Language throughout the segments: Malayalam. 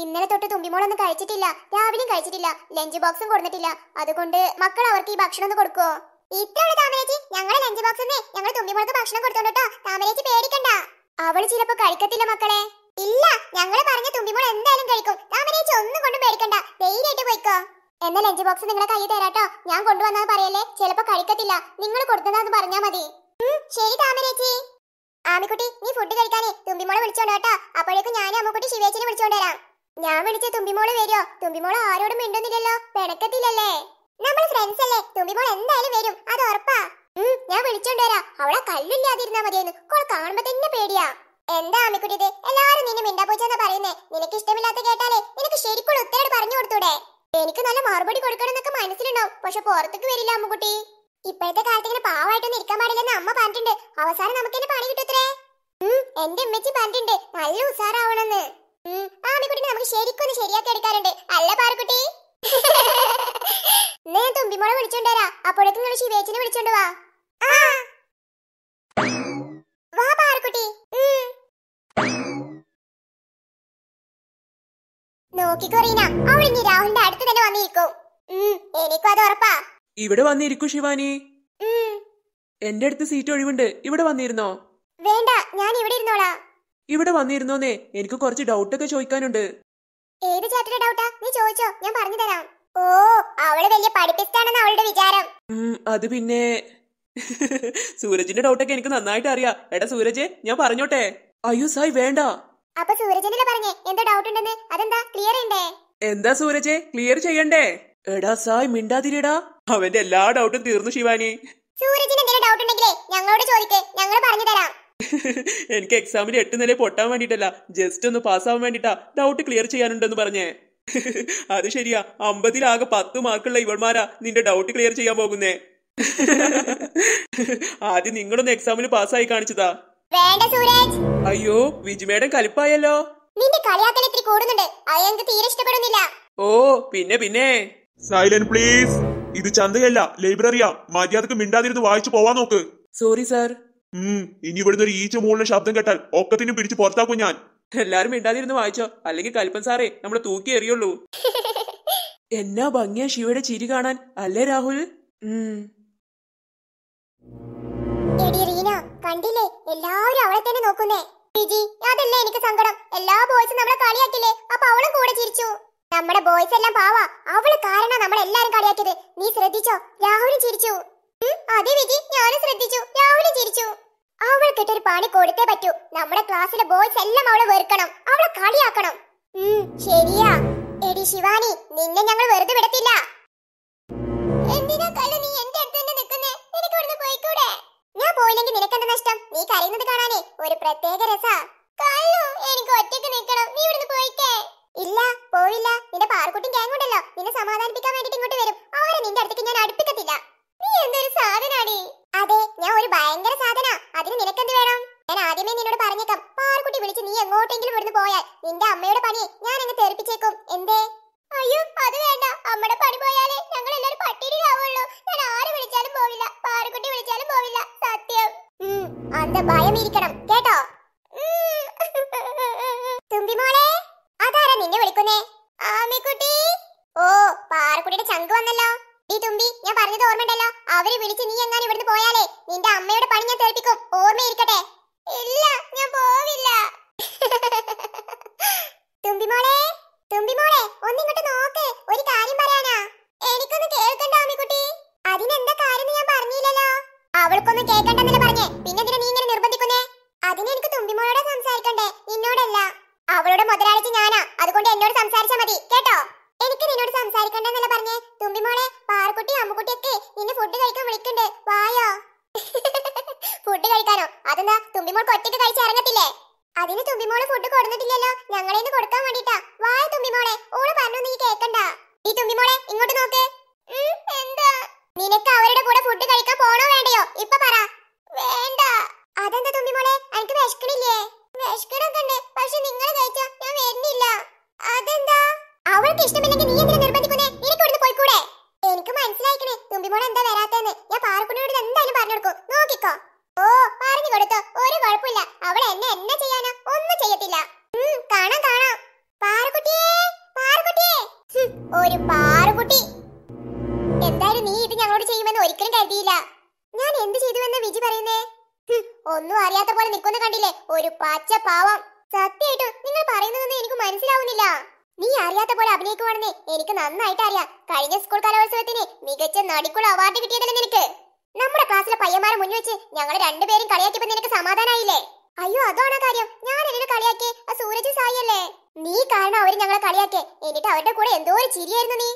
ഇന്നലെ തൊട്ട് തുമ്പിമോളൊന്നും കഴിച്ചിട്ടില്ല. രാവിലെയും കഴിച്ചിട്ടില്ല. ലഞ്ച് ബോക്സും കൊടുത്തിട്ടില്ല. അതുകൊണ്ട് മക്കൾ അവർക്ക് ഈ ഭക്ഷണം ഒന്ന് കൊടുക്കുവോ? ഇത്രയുള്ള താമരേച്ചി. ഞങ്ങളെ ലഞ്ച് ബോക്സിൽ നിന്ന് ഞങ്ങൾ തുമ്പിമോൾക്ക് ഭക്ഷണം കൊടുത്തോണ്ടോ താമരേച്ചി പേടിക്കണ്ട. അവൾ ചിലപ്പോ കഴിക്കത്തില്ല മക്കളെ. ഇല്ല ഞങ്ങൾ പറഞ്ഞ തുമ്പിമോൾ എന്തായാലും കഴിക്കും. താമരേച്ചി ഒന്നും കൊണ്ടും പേടിക്കണ്ട. ധൈര്യമായിട്ട് പോയിക്കോ. എന്ന ലഞ്ച് ബോക്സ് നിങ്ങളെ കയ്യിൽ തരാട്ടോ ഞാൻ കൊണ്ടുവന്നത് പറയല്ലേ? ചിലപ്പോ കഴിക്കത്തില്ല. നിങ്ങൾ കൊടുത്തതാന്ന് പറഞ്ഞാ മതി. ശരി താമരേച്ചി. ആമിക്കുട്ടി നീ ഫുഡ് കഴിക്കാനേ. തുമ്പിമോളെ വിളിച്ചോണ്ട് കേട്ടോ അപ്പോഴേക്കും ഞാൻ അമ്മക്കുട്ടി ശിവേച്ചിനെ വിളിച്ചോണ്ട് വരാം. ഞാൻ വിളിച്ച തുമ്പിമോൾ വരുമോ തുമ്പിമോൾ ആരോടും മിണ്ടുന്നില്ലല്ലോ. പിണക്കത്തില്ലല്ലേ? നമ്മൾ ഫ്രണ്ട്സ് അല്ലേ? തുമ്പിമോൾ എന്തായാലും വരും. അത് ഉറപ്പാ. ഞാൻ വിളിച്ചോണ്ട് വരാം. അവളെ കല്ലില്ലാതിരുന്നാ മതിയെന്ന്. കോൾ കാണുമ്പോ തന്നെ പേടിയാ. എന്താ ആമിക്കുട്ടി ഇത് എല്ലാരും നിന്നെ മിണ്ടാപ്പോച്ചെന്നാ പറയുന്നേ. നിനക്ക് ഇഷ്ടമില്ലാത്ത കേട്ടാലേ നിനക്ക് ശരിക്കുള്ള ഉത്തരവ് പറഞ്ഞു കൊടുത്തൂടെ? എനിക്ക് നല്ല മറുപടി കൊടുക്കണം എന്നൊക്കെ മനസ്സിലുണ്ടാവും. പക്ഷെ പുറത്തേക്ക് വരില്ല അമ്മുക്കുട്ടി. ഇപ്പോഴത്തെ കാലത്ത് ഇങ്ങനെ പാവമായിട്ടൊന്നും ഇരിക്കാൻ പാടില്ലെന്ന് അമ്മ പറഞ്ഞിട്ടുണ്ട്. അവസാനം നമുക്ക് എന്നെ പണി കിട്ടൂത്രേ? എന്റെ ഉമ്മച്ചി പറഞ്ഞിട്ടുണ്ട്. നല്ല ഉസാറാവണമെന്ന്. ഉം, ആമിക്കുട്ടിനെ നമുക്ക് ശരിക്കൊന്ന് ശരിയാക്കി എടുക്കാറുണ്ട് അല്ല പാറക്കുട്ടി. നേ ഞാൻ തുമ്പിമോളെ വിളിച്ചോണ്ട് അപ്പോഴേക്കും നിങ്ങൾ ശിവേച്ചിനെ വിളിച്ചോണ്ട് വാ. വാ പാറക്കുട്ടി. അവൾ ഇനി രാഹുലിന്റെ അടുത്ത് തന്നെ വന്നിരിക്കും. ഉം, എനിക്കും അത് ഉറപ്പാ. ഇവിടെ വന്നിരിക്കൂ ശിവാനി. എന്റെ അടുത്ത് സീറ്റ് ഒഴിവുണ്ട്. ഇവിടെ വന്നിരുന്നോ? വേണ്ട ഞാൻ ഇവിടെ ഇരുന്നോളാം. ഇവിടെ വന്നിരുന്നോന്നേ എനിക്ക് കുറച്ച് ഡൗട്ട് ഒക്കെ ചോദിക്കാനുണ്ട്. ഏത് ചാപ്റ്റർ ഡൗട്ടാ നീ ചോദിച്ചോ ഞാൻ പറഞ്ഞു തരാം. ഓ അവൾ വലിയ പഠിപ്പിസ്റ്റാണെന്ന് അവളുടെ വിചാരം. അത് പിന്നെ. സൂരജിന്റെ ഡൗട്ടൊക്കെ എനിക്ക് നന്നായിട്ട് അറിയാം. എടാ സൂരജ് ഞാൻ പറഞ്ഞോട്ടെ? അയ്യോ സായ് വേണ്ട. അപ്പൊ സൂരജിന്റെ പറഞ്ഞേ? എന്താ ഡൗട്ട് ഉണ്ടെന്ന്? അതെന്താ? ക്ലിയർ ഉണ്ടേ എന്താ സൂരജ്? ക്ലിയർ ചെയ്യണ്ടേ? എടാ സായ് മിണ്ടാതിരിടാ അവന്റെ എല്ലാ ഡൗട്ടും തീർന്നു ശിവാനി. സൂരജിന് എന്തെങ്കിലും ഡൗട്ട് ഉണ്ടെങ്കിലേ ഞങ്ങളോട് ചോദിക്കേ. ഞങ്ങൾ പറഞ്ഞു തരാം. എനിക്ക് എക്സാമിന് എട്ട് നില പൊട്ടാൻ വേണ്ടിട്ടല്ല ജസ്റ്റ് ഒന്ന് പാസ്സാവാൻ വേണ്ടിട്ടാ ഡൗട്ട് ക്ലിയർ ചെയ്യാനുണ്ടെന്ന് പറഞ്ഞേ. അത് ശരിയാ അമ്പതിലാകെ പത്ത് മാർക്കുള്ള ഇവന്മാരാ നിന്റെ ഡൗട്ട് ക്ലിയർ ചെയ്യാൻ പോകുന്നേ. ആദ്യം നിങ്ങളൊന്ന് എക്സാമിന് പാസ്സായി കാണിച്ചതാ. അയ്യോ വിജിമേടം കലിപ്പായല്ലോ. നിന്റെ കളിയാക്കൽ ഇത്തിരി കൂടുന്നുണ്ട്. അത് ഞങ്ങൾക്ക് തീരെ ഇഷ്ടപ്പെടുന്നില്ല. ഓ പിന്നെ പിന്നെ. സൈലന്റ് പ്ലീസ് ഇത് ചന്തയല്ല ലൈബ്രറിയാ മര്യാദയ്ക്ക് മിണ്ടാതിരുന്ന് വായിച്ചു പോവാൻ നോക്ക്. സോറി സാർ ഉം ഇനി ഇവിടുന്ന് ഒരു ഈച്ച മുകളിലെ ശബ്ദം കേട്ടാൽ ഒക്കത്തിനും പിടിച്ച് പുറത്താക്കും ഞാൻ. എല്ലാരും മിണ്ടാതിരുന്ന് വായിച്ചോ. അല്ലെങ്കിൽ കൽപ്പൻ സാറേ നമ്മളെ തൂക്കി എറിയുള്ളൂ. എന്നാ ഭംഗിയാ ശിവയുടെ ചിരി കാണാൻ. അല്ലേ രാഹുൽ? കണ്ടില്ലേ? എല്ലാവരും അവളെ തന്നെ നോക്കുന്നേ. വിജി അതല്ലേ എനിക്ക് സങ്കടം? എല്ലാ ബോയ്സും നമ്മളെ കളിയാക്കില്ലേ? അപ്പൊ അവളും കൂടെ ചിരിച്ചു. നമ്മുടെ ബോയ്സ് എല്ലാം പാവാ. അവൾ കാരണം നമ്മളെല്ലാരും കളിയാക്കിയത്. നീ ശ്രദ്ധിച്ചോ? രാഹുലും ചിരിച്ചു. അതെ വിജി ഞാനും ശ്രദ്ധിച്ചു. രാഹുലും ചിരിച്ചു. അവൾക്കിട്ടൊരു പണി കൊടുത്തേ പറ്റൂ. നമ്മുടെ ക്ലാസ്സിലെ ബോയ്സ് എല്ലാം അവളെ വെറുക്കണം. അവളെ കളിയാക്കണം. ശരിയാ. എടി ശിവാനി നിന്നെ ഞങ്ങൾ വെറുതെ വിടത്തില്ല. എന്തിനാ കള്ളു നീ എന്റെ അടുത്ത് നിൽക്കുന്നേ? എനിക്ക് ഇവിടുന്ന് പോയിക്കൂടെ? ഞാൻ പോയില്ലെങ്കിൽ നിനക്കെന്താ നഷ്ടം? നീ കരയുന്നത് കാണാനേ ഒരു പ്രത്യേക രസാ. കള്ളു എനിക്ക് ഒറ്റയ്ക്ക് നിൽക്കണം. നീ ഇവിടുന്ന് പോയിക്കേ. ഇല്ല പോയില്ല. നിന്റെ പാറക്കുട്ടി ഗ്യാങ് ഉണ്ടല്ലോ. നിന്നെ സമാധാനിപ്പിക്കാൻ വേണ്ടിട്ട് ഇങ്ങോട്ട് വരും. അവരെ നിന്റെ അടുത്തേക്ക് ഞാൻ അടുപ്പിക്കത്തില്ല നീ എന്തൊരു സാധനാടി അതെ ഞാൻ ഒരു ഭയങ്കര സാധന. അതിന് നിനക്കെന്ത് വേണം? ഞാൻ ആദ്യമേ നിന്നോട് പറഞ്ഞേക്കാം. പാറുകുട്ടി വിളിച്ച് നീ എങ്ങോട്ടെങ്കിലും ഇവിടുന്ന് പോയാൽ നിന്റെ അമ്മയുടെ പണി ഞാൻ അങ്ങ് തെറിപ്പിച്ചേക്കും. എന്തേ? അയ്യോ അത് വേണ്ട. അമ്മയുടെ പണി പോയാലേ ഞങ്ങൾ എല്ലാരും പട്ടിണിയിലാവുള്ളൂ ഞാൻ ആര് വിളിച്ചാലും പോവില്ല. പാറുകുട്ടി വിളിച്ചാലും പോവില്ല. സത്യം. അന്ത ഭയം ഇരിക്കണം കേട്ടോ ഉം. തുമ്പിമോളെ അതാരാ നിന്നെ വിളിക്കുന്നേ ആമിക്കുട്ടി ഓ പാറക്കുട്ടിയുടെ ചങ്ക് വന്നല്ലോ ഈ തുമ്പി ഞാൻ പറഞ്ഞത് ഓർമ്മയുണ്ടല്ലോ അവർ വിളിച്ച് നീ എങ്ങാനും ഇവിടുന്ന് പോയാലേ നിന്റെ അമ്മയുടെ പണി ഞാൻ തേൽപ്പിക്കും ഓർമ്മയിരിക്കട്ടെ ഇല്ല ഞാൻ പോവില്ല. തുമ്പിമോളെ തുമ്പിമോളെ ഒന്നിങ്ങോട്ട് നോക്ക്. ഒരു കാര്യം പറയാനാ. എനിക്കൊന്ന് കേൾക്കണ്ട ആമിക്കുട്ടി അതിനെന്താ കാര്യം ഞാൻ പറഞ്ഞില്ലല്ലോ. അവൾക്കൊന്നും കേൾക്കണ്ടെന്നല്ല പറഞ്ഞേ. പിന്നെ നീ ഇങ്ങനെ നിർബന്ധിക്കുന്നേ? അതിന് എനിക്ക് തുമ്പിമോളോട് സംസാരിക്കണ്ടേ? നിന്നോടല്ല. അവളുടെ മുതലാളിച്ച് ഞാനാ. അതുകൊണ്ട് എന്നോട് സംസാരിച്ചാ മതി. കേട്ടോ? എനിക്ക് നിന്നോട് സംസാരിക്കണ്ടെന്നല്ല പറഞ്ഞേ. തുമ്പിമോളെ പാറക്കുട്ടി അമ്മുക്കുട്ടി ഒക്കെ നിന്നെ ഫുഡ് കഴിക്കാൻ വിളിക്കണ്ടേ. വായോ? ഫുഡ് കഴിക്കാനോ? അതെന്താ തുമ്പിമോൾക്ക് ഒറ്റയ്ക്ക് കഴിച്ച് ഇറങ്ങത്തില്ലേ? അതിന് തുമ്പിമോൾ ഫുഡ് കൊടുത്തിട്ടില്ലല്ലോ. ഞങ്ങളേന്ന് കൊടുക്കാൻ വേണ്ടിട്ടാ. വായ തുമ്പിമോളെ ഓൾ പറഞ്ഞു നീ കേക്കണ്ട. ഈ തുമ്പിമോളെ ഇങ്ങോട്ട് നോക്ക്. എന്താ? നിനക്ക് അവരുടെ കൂടെ ഫുഡ് കഴിക്കാൻ പോണോ വേണ്ടയോ? ഇപ്പൊ പറ. വേണ്ട. അതെന്താ തുമ്പിമോളെ? എനിക്ക് വിശക്കണില്ലേ? വിശക്കണൊക്കെ പക്ഷെ നിങ്ങൾ കഴിച്ച ഞാൻ വരുന്നില്ല. അതെന്താ? അവൾക്ക് ഇഷ്ടമില്ലെങ്കിൽ നീ എന്തിനാ നിർബന്ധിക്കുന്നേ എനിക്ക് ഇവിടുന്ന് പോയിക്കൂടെ എനിക്ക് മനസ്സിലായിക്കണേ തുമ്പിമോളെ എന്താ വരാത്തേന്ന് ഞാൻ പാറക്കുട്ടിയോട് എന്തായാലും പറഞ്ഞു കൊടുക്കും നോക്കിക്കോ ഓ പറഞ്ഞു കൊടുത്തോ ഒരു കുഴപ്പമില്ല അവൾ എന്നെ എന്നെ ചെയ്യാനോ ഒന്നും ചെയ്യത്തില്ല ഉം, കാണാം കാണാം പാറക്കുട്ടിയേ ഒരു പാറുകുട്ടി. എന്തായാലും നീ ഇത് ഞങ്ങളോട് ചെയ്യുമെന്ന് ഒരിക്കലും കരുതിയില്ല. ഞാൻ എന്ത് ചെയ്തുവെന്ന് വിജി പറയുന്നേ? ഒന്നും അറിയാത്ത പോലെ നിൽക്കുന്ന കണ്ടില്ലേ? ഒരു പച്ച പാവം. സത്യമായിട്ടും നിങ്ങൾ പറയുന്നതൊന്നും എനിക്ക് മനസ്സിലാവുന്നില്ല. നീ അറിയാത്ത പോലെ അഭിനയിക്കുവാണെന്ന് എനിക്ക് നന്നായിട്ട് അറിയാം. കഴിഞ്ഞ സ്കൂൾ കലോത്സവത്തിന് മികച്ച നടിക്കുള്ള അവാർഡ് കിട്ടിയതല്ലേ നിനക്ക്? നമ്മുടെ ക്ലാസ്സിലെ പയ്യന്മാരെ മുന്നിൽ വെച്ച് ഞങ്ങൾ രണ്ടുപേരും കളിയാക്കിയപ്പോ നിനക്ക് സമാധാനായില്ലേ? അയ്യോ അതാണോ കാര്യം. ഞാൻ എന്നെ കളിയാക്കി? ആ സൂരജ് സായി അല്ലേ? നീ കാരണം അവർ ഞങ്ങളെ കളിയാക്കേ. എന്നിട്ട് അവരുടെ കൂടെ എന്തോ ഒരു ചിരിയായിരുന്നു നീ.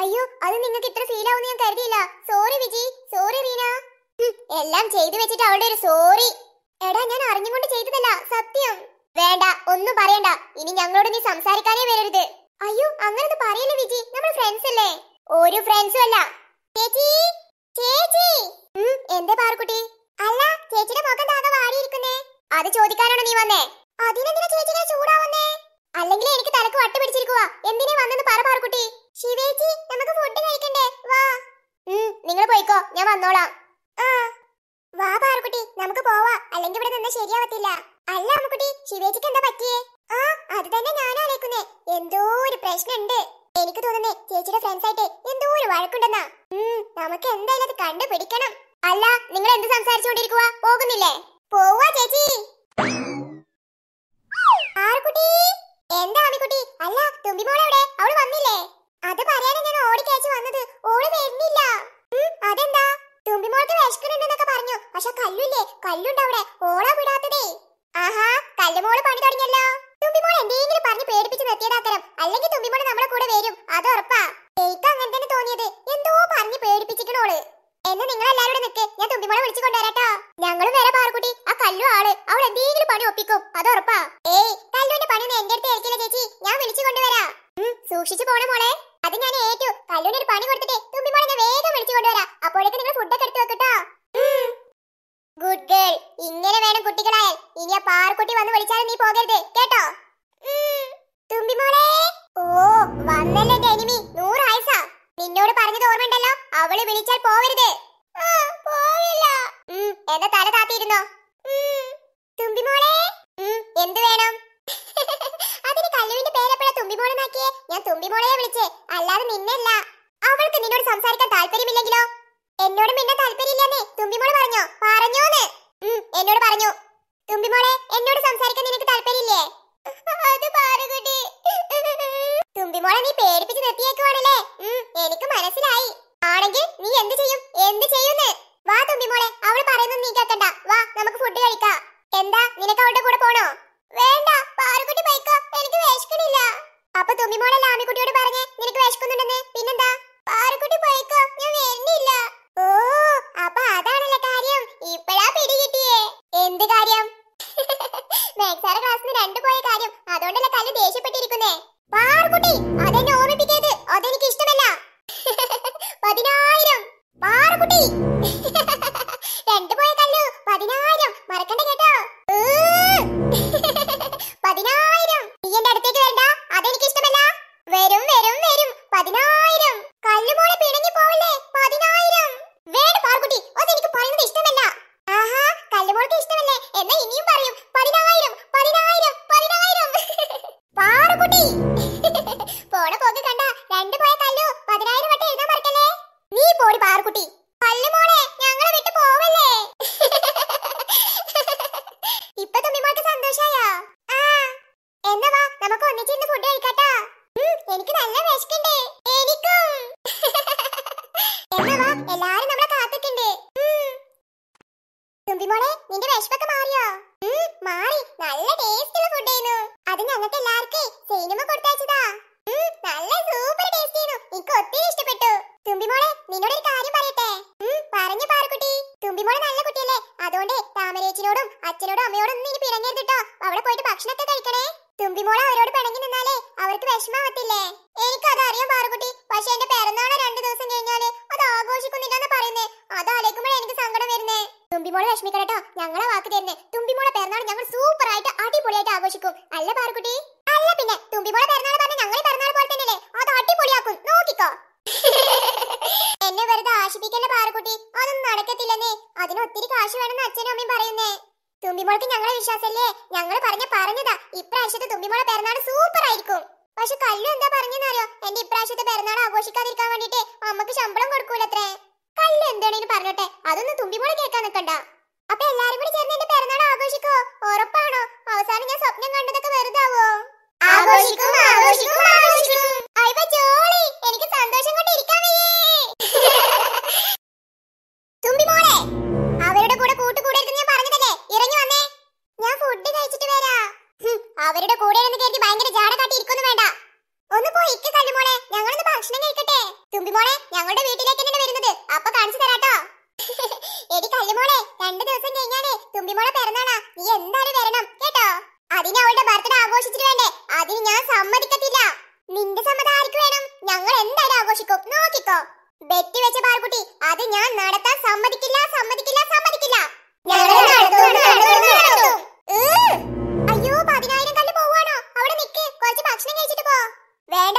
അയ്യോ അത് നിങ്ങൾക്ക് ഇത്ര ഫീൽ ആവുമെന്ന് ഞാൻ കരുതിയില്ല. സോറി വിജി. സോറി റീന. എല്ലാം ചെയ്തു വെച്ചിട്ട് അവളുടെ ഒരു സോറി എടാ ഞാൻ അറിഞ്ഞുകൊണ്ട് ചെയ്തതല്ല. സത്യം. വേണ്ട ഒന്നും പറയണ്ട. ഇനി ഞങ്ങളോട് നീ സംസാരിക്കാനേ വരരുത്. അയ്യോ അങ്ങനൊന്നും പറയല്ലേ വിജി? നമ്മൾ ഫ്രണ്ട്സ് അല്ലേ? ഒരു ഫ്രണ്ട്സും അല്ല. ചേച്ചി? ചേച്ചി? എന്റെ പാറുക്കുട്ടി? അല്ല ചേച്ചിയുടെ മുഖം താകെ വാടിയിരിക്കുന്നേ അത് ചോദിക്കാനാണോ നീ വന്നേ? അതിനെന്തിനാ ചേച്ചിനെ ചൂടാവുന്നേ? അല്ലെങ്കിൽ എനിക്ക് തലക്ക് വട്ട് പിടിച്ചിരിക്കുക എന്തിനേ വന്നെന്ന് പറ പാറക്കുട്ടി. ശിവേച്ചി നമുക്ക് ഫുഡ് കഴിക്കണ്ടേ? വാ. നിങ്ങൾ പോയിക്കോ. ഞാൻ വന്നോളാം. ആ. വാ പാറക്കുട്ടി നമുക്ക് പോവാ. അല്ലെങ്കിൽ ഇവിടെ നിന്ന് ശരിയാവത്തില്ല. അല്ല അമ്മക്കുട്ടി ശിവേച്ചിക്ക് എന്താ പറ്റിയേ? ആ അത് തന്നെ ഞാൻ ആലോചിക്കുന്നേ എന്തോ ഒരു പ്രശ്നമുണ്ട്. എനിക്ക് തോന്നുന്നേ ചേച്ചിയുടെ ഫ്രണ്ട്സ് ആയിട്ട് എന്തോ ഒരു വഴക്കുണ്ടെന്നാ. നമുക്ക് എന്തായാലും അത് കണ്ടുപിടിക്കണം. അല്ല നിങ്ങൾ എന്ത് സംസാരിച്ചുകൊണ്ടിരിക്കുക പോകുന്നില്ലേ? പോവാ ചേച്ചി. അല്ല തുമ്പിമോൾ എവിടെ അവൾ വന്നില്ലേ? അത് പറയാനാ ഞാൻ ഓടിക്കയച്ചു വന്നത്. ഓൾ വരുന്നില്ല. അതെന്താ? തുമ്പിമോൾക്ക് വിശക്കുന്നുണ്ടെന്നൊക്കെ പറഞ്ഞു. പക്ഷെ കല്ലുല്ലേ? കല്ലുണ്ട് അവിടെ ഓളാ വിടാത്തതേ. ആഹാ കല്ലുമോൾ പണി തുടങ്ങിയല്ലോ. തുമ്പിമോൾ എന്തെങ്കിലും പറഞ്ഞ് പേടിപ്പിച്ച് നിർത്തിയതാക്കരം അല്ലെങ്കിൽ തുമ്പിമോൾ നമ്മളെ കൂടെ വരും. അത് ഉറപ്പാ. എനിക്ക് അങ്ങനെ തന്നെ തോന്നിയത്. എന്തോ പറഞ്ഞ് പേടിപ്പിച്ചിക്കണോൾ എന്ന് നിങ്ങൾ എല്ലാവരും നിൽക്ക് ഞാൻ തുമ്പിമോളെ വിളിച്ചു കൊണ്ടുവരാട്ടോ. ഞങ്ങളും വരെ പാറക്കുട്ടി. ആ കല്ലു ആൾ. അവൾ എന്തെങ്കിലും പണി ഒപ്പിക്കും. അത് ഉറപ്പാ. ഏയ് കല്ലുവിന്റെ പണി ഒന്നും എന്റെ അടുത്ത് ഏൽക്കില്ല ചേച്ചി. ഞാൻ വിളിച്ചു കൊണ്ടുവരാ. സൂക്ഷിച്ചു പോണേ മോളെ. അത് ഞാൻ ഏറ്റു. കല്ലുവിന് ഒരു പണി കൊടുത്തിട്ട് തുമ്പിമോളെ ഞാൻ വേഗം വിളിച്ചു കൊണ്ടുവരാ. അപ്പോഴേക്ക് നിങ്ങൾ ഫുഡൊക്കെ എടുത്തു വെക്കട്ടോ. ഗുഡ് ഗേൾ ഇങ്ങനെ വേണം കുട്ടികളായാൽ ഇനി ആ പാറക്കുട്ടി വന്ന് വിളിച്ചാലും നീ പോകരുത്. കേട്ടോ. തുമ്പിമോളെ. ഓ വന്നല്ലേ എന്റെ എനിമി. ആയിസാ. നിന്നോട് പറഞ്ഞത് ഓർമ്മയുണ്ടല്ലോ? അവൾ വിളിച്ചാൽ പോവരുത്. പോവില്ല. എന്നെ തല താത്തിയിരുന്നോ. തുമ്പിമോളെ. എന്ത് വേണം? അതിന് കല്ലുവിന്റെ പേരെപ്പോഴാ തുമ്പിമോളെന്നാക്കിയേ? ഞാൻ തുമ്പിമോളെ വിളിച്ചേ. അല്ലാതെ നിന്നല്ല അവൾക്ക് നിന്നോട് സംസാരിക്കാൻ താല്പര്യമില്ലെങ്കിലോ? എന്നോട് മിണ്ടാൻ താല്പര്യമില്ലെന്നേ തുമ്പിമോൾ പറഞ്ഞോ? പറഞ്ഞോന്ന്. എന്നോട് പറഞ്ഞു. തുമ്പിമോളെ എന്നോട് സംസാരിക്കാൻ നിനക്ക് താല്പര്യമില്ലേ? അത് പാറുകുട്ടി. തുമ്പിമോളെ നീ പേടിപ്പിച്ച് നിർത്തിയേക്കുവാണല്ലേ ഉം, എനിക്ക് മനസ്സിലായി ആണെങ്കിൽ നീ എന്ത് ചെയ്യും? എന്ത് ചെയ്യുന്ന്? വാ തുമ്പിമോളെ അവൾ പറയുന്നത് നീ കേക്കണ്ട. വാ നമുക്ക് ഫുഡ് കഴിക്കാം. എന്താ നിനക്ക് അവളുടെ കൂടെ പോണോ? വേണ്ട പാറുകുട്ടി പോയിക്കോ. എനിക്ക് വിശക്കണില്ല അപ്പൊ തുമ്പിമോളെ ലാമിക്കുട്ടിയോട് പറഞ്ഞേ നിനക്ക് വിശക്കുന്നുണ്ടെന്ന്? പിന്നെന്താ? പാറുകുട്ടി പോയിക്കോ. ഞാൻ വരുന്നില്ല. ഓ അപ്പൊ അതാണല്ലേ കാര്യം. ഇപ്പഴാ പിടി കിട്ടിയേ. എന്ത് കാര്യം? മേക്സാറ ക്ലാസ്സിന് രണ്ടു പോയ കാര്യം. അതുകൊണ്ടല്ലേ കല്ല് ദേഷ്യപ്പെട്ടിരിക്കുന്നേ. പാറുകുട്ടി അതെന്നെ ഓർമ്മിപ്പിക്കരുത്. അതെനിക്ക് ഇഷ്ടമല്ല. സിനിമ കൊടുത്തയച്ചതാ. നല്ല സൂപ്പർ ടേസ്റ്റ് ആയിരുന്നു. എനിക്ക് ഒത്തിരി ഇഷ്ടപ്പെട്ടു. തുമ്പിമോളെ നിന്നോട് ഒരു കാര്യം പറയട്ടെ. പറഞ്ഞു പാറക്കുട്ടി തുമ്പിമോളെ നല്ല കുട്ടിയല്ലേ. അതുകൊണ്ട് താമരേച്ചിനോടും അച്ഛനോടും അമ്മയോടും ഒന്നും ഇനി പിണങ്ങരുത് കേട്ടോ അവിടെ പോയിട്ട് ഭക്ഷണമൊക്കെ കഴിക്കണേ. തുമ്പിമോളെ അവരോട് പിണങ്ങി നിന്നാലേ അവർക്ക് വിഷമാവത്തില്ലേ? എനിക്കത് അറിയാം പാറക്കുട്ടി പക്ഷെ എന്റെ പിറന്നാളെ രണ്ടു ദിവസം കഴിഞ്ഞാൽ അത് ആഘോഷിക്കുന്നില്ലെന്ന് പറയുന്നേ. അതാലോചിക്കുമ്പോഴേ എനിക്ക് സങ്കടം വരുന്നേ. തുമ്പിമോളെ വിഷമിക്കണം കേട്ടോ ഞങ്ങളെ വാക്ക് തരുന്നേ തുമ്പിമോളെ പിറന്നാൾ ഞങ്ങൾ സൂപ്പർ ആയിട്ട് അടിപൊളിയായിട്ട് ആഘോഷിക്കും അല്ല പാറുകുട്ടി അല്ല പിന്നെ തുമ്പിമോളെ പിറന്നാൾ പറഞ്ഞ ഞങ്ങളെ പിറന്നാൾ പോലെ തന്നെയല്ലേ അത് അടിപൊളിയാക്കും നോക്കിക്കോ എന്നെ വെറുതെ ആശിപ്പിക്കല്ലേ പാറുകുട്ടി അതൊന്നും നടക്കത്തില്ലെന്നേ അതിന് ഒത്തിരി കാശ് വേണമെന്ന് അച്ഛനും അമ്മയും പറയുന്നേ തുമ്പിമോൾക്ക് ഞങ്ങളെ വിശ്വാസല്ലേ? ഞങ്ങൾ പറഞ്ഞ പറഞ്ഞതാ. ഇപ്രാവശ്യത്തെ തുമ്പിമോളെ പിറന്നാട് സൂപ്പർ ആയിരിക്കും. പക്ഷെ കല്ലു എന്താ പറഞ്ഞെന്നറിയോ? എന്റെ ഇപ്രാവശ്യത്തെ പിറന്നാട് ആഘോഷിക്കാതിരിക്കാൻ വേണ്ടിട്ട് അമ്മയ്ക്ക് ശമ്പളം കൊടുക്കൂലത്രേ. കല്ലു എന്താണേലും പറഞ്ഞോട്ടെ? അതൊന്നും തുമ്പിമോളെ കേൾക്കാൻ നിക്കണ്ട. അപ്പൊ എല്ലാരും കൂടി ചേർന്ന് എന്റെ പിറന്നാട് ആഘോഷിക്കോ? ഉറപ്പാണോ? അവസാനം ഞാൻ സ്വപ്നം കണ്ടതൊക്കെ വെറുതാവോ? ആഘോഷിക്കും ആഘോഷിക്കും ആഘോഷിക്കും. എടി രണ്ടു ദിവസം കഴിഞ്ഞാലേ തുമ്പിമോളെ പിറന്നാളാ. നീ എന്തായാലും വരണം കേട്ടോ? അതിന് അവളുടെ ബർത്ത്ഡേ ആഘോഷിച്ചിട്ട് വേണ്ടേ. അതിന് ഞാൻ സമ്മതിക്കത്തില്ല. നിന്റെ സമ്മതം ആർക്ക് വേണം? ഞങ്ങൾ എന്തായാലും ആഘോഷിക്കും. നോക്കിക്കോ. ബെറ്റ് വെച്ച പാർക്കുട്ടി അത് ഞാൻ നടത്താൻ സമ്മതിക്കില്ല സമ്മതിക്കില്ല സമ്മതിക്കില്ല. അയ്യോ പതിനായിരം കല്ല് പോവാണോ അവിടെ നിക്ക്. കുറച്ച് ഭക്ഷണം കഴിച്ചിട്ട് പോ. വേണ്ട